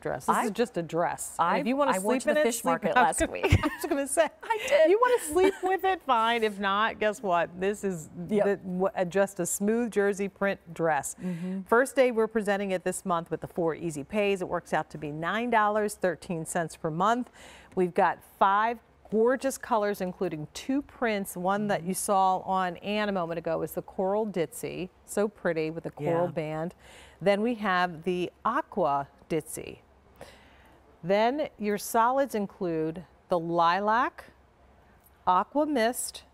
dress. This I- is just a dress. I- if you want to went sleep to in the it, fish market last gonna- week. I was going to say, I did. You want to sleep with it, fine. If not, guess what? This is Yep. the, uh, just a smooth jersey print dress. Mm-hmm. First day we're presenting it this month with the four easy pays. It works out to be nine dollars thirteen cents per month. We've got five gorgeous colors, including two prints. One that you saw on Anne a moment ago is the coral ditzy, so pretty with the coral Yeah. band. Then we have the aqua ditzy. Then your solids include the lilac, aqua mist,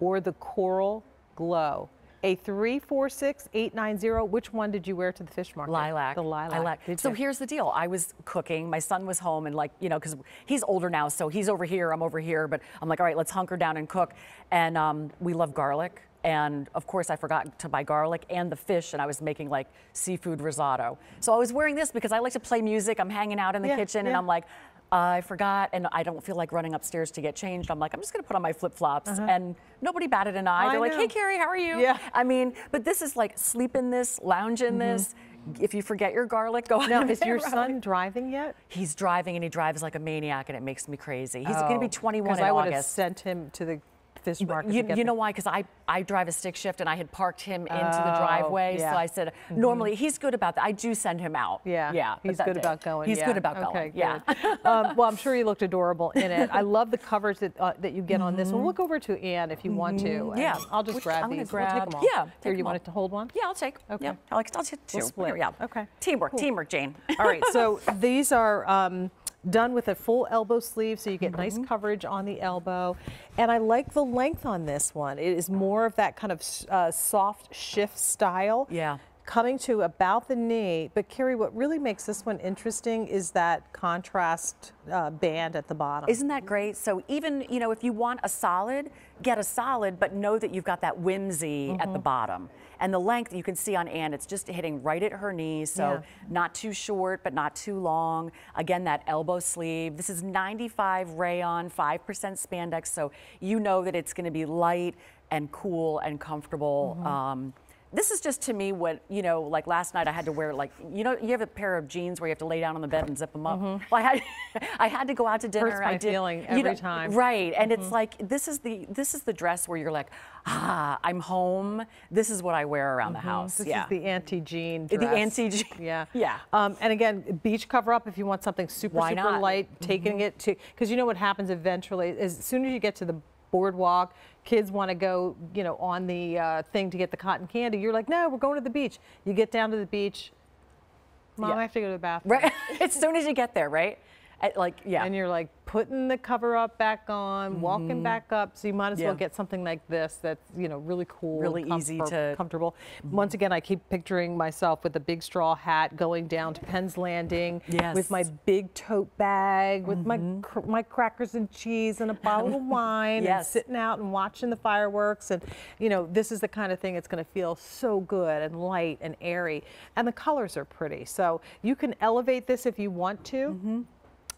or the coral glow. A three, four, six, eight, nine, zero. Which one did you wear to the fish market? Lilac. The lilac. Did So you? here's the deal. I was cooking. My son was home, and like you know, because he's older now, so he's over here. I'm over here. But I'm like, all right, let's hunker down and cook. And um, we love garlic. And of course, I forgot to buy garlic and the fish, and I was making like seafood risotto. So I was wearing this because I like to play music. I'm hanging out in the Yeah, kitchen, and. I'm like, I forgot, and I don't feel like running upstairs to get changed. I'm like, I'm just gonna put on my flip flops, uh-huh. and nobody batted an eye. I They're like. Hey, Carrie, how are you? Yeah. I mean, but this is like sleep in this, lounge in mm-hmm. this. If you forget your garlic, go Now, is your there. son driving yet? He's driving and he drives like a maniac, and it makes me crazy. He's going to be 21 Because in Oh, I would have August. sent him to the fish market. You, you know why? Because I, I drive a stick shift and I had parked him into the Oh, driveway. yeah. So I said, normally he's good about that. I do send him out. Yeah, Yeah. He's good day- about going. He's yeah. good about okay, going. Yeah. um, well, I'm sure you looked adorable in it. I love the covers that uh, that you get on this one. We'll go over to Anne if you want to. Mm-hmm. Yeah. I'll just Which- grab I'm gonna. We'll take grab- them all. yeah, Here, you want it to hold one? Yeah, I'll take. Okay. Yeah, I like. I'll take two. We'll split. Yeah. Okay. Teamwork. Teamwork, Jane. All right, so these are um, done with a full elbow sleeve, so you get Mm-hmm. nice coverage on the elbow. And I like the length on this one. It is more of that kind of uh, soft shift style. Yeah. Coming to about the knee. But Carrie, what really makes this one interesting is that contrast uh, band at the bottom. Isn't that great? So even, you know, if you want a solid, get a solid, but know that you've got that whimsy at the Mm-hmm. bottom. And the length you can see on Anne, it's just hitting right at her knee. So Yeah. not too short, but not too long. Again, that elbow sleeve. This is 95 rayon, 5% spandex. So you know that it's going to be light and cool and comfortable. Mm-hmm. Um, this is just to me what, you know, like last night I had to wear like, you know, you have a pair of jeans where you have to lay down on the bed and zip them up. Well, I had, I had to go out to dinner. Mm-hmm. Hurts my I did, feeling you every know, time. Right, and Mm-hmm. it's like this is the this is the dress where you're like, ah, I'm home. This is what I wear around the house. This yeah. is the anti-jean dress. The anti-jean. Yeah. Yeah. Um, and again, beach cover up if you want something super, Why super not? Mm-hmm. light, taking it to, because you know what happens eventually, as soon as you get to the boardwalk, kids want to go, you know, on the uh, thing to get the cotton candy. You're like, no, we're going to the beach. You get down to the beach. Mom, Yeah. I have to go to the bathroom. Right. as soon as you get there, right? At, like yeah. And you're like putting the cover up back on, walking back up. So you might as well Mm-hmm. Get something like this that's you know really cool, Really and easy to- Mm-hmm. comfortable. Once again, I keep picturing myself with a big straw hat going down to Penn's Landing with my big tote bag, with my cr- my crackers and cheese and a bottle of wine, and sitting out and watching the fireworks. And you know, this is the kind of thing that's going to feel so good and light and airy. And the colors are pretty, so you can elevate this if you want to.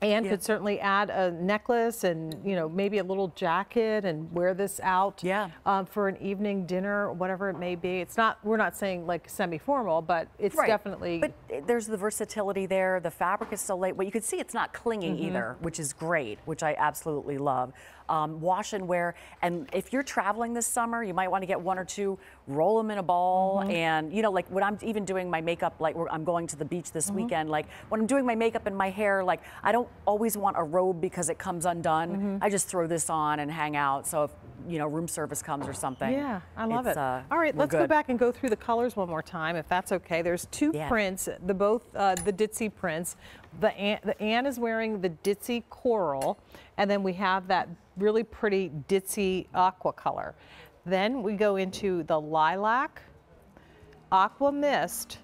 Anne could certainly add a necklace and you know maybe a little jacket and wear this out Yeah. um, for an evening dinner or whatever it may be. It's not we're not saying like semi-formal, but it's Right. definitely But uh, there's the versatility there. The fabric is so light. Well, you can see it's not clinging Mm-hmm. either, which is great, which I absolutely love. Um, wash and wear. And if you're traveling this summer, you might want to get one or two, roll them in a ball. Mm-hmm. And, you know, like when I'm even doing my makeup, like I'm going to the beach this Mm-hmm. weekend, like when I'm doing my makeup and my hair, like I don't always want a robe because it comes undone. Mm-hmm. I just throw this on and hang out. So if, you know, room service comes or something. Yeah, I love it. uh, All right, let's go back and go through the colors one more time, if that's okay. There's two Yeah. prints, the both uh, the ditzy prints. The Anne, the Anne is wearing the ditzy coral, and then we have that really pretty ditzy aqua color. Then we go into the lilac, aqua mist,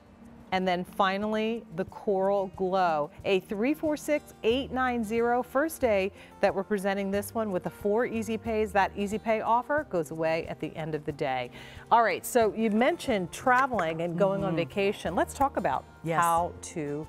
and then finally the coral glow. A 346890 first day that we're presenting this one with the four easy pays. That easy pay offer goes away at the end of the day. All right, so you mentioned traveling and going on mm-hmm. vacation. Let's talk about Yes. how to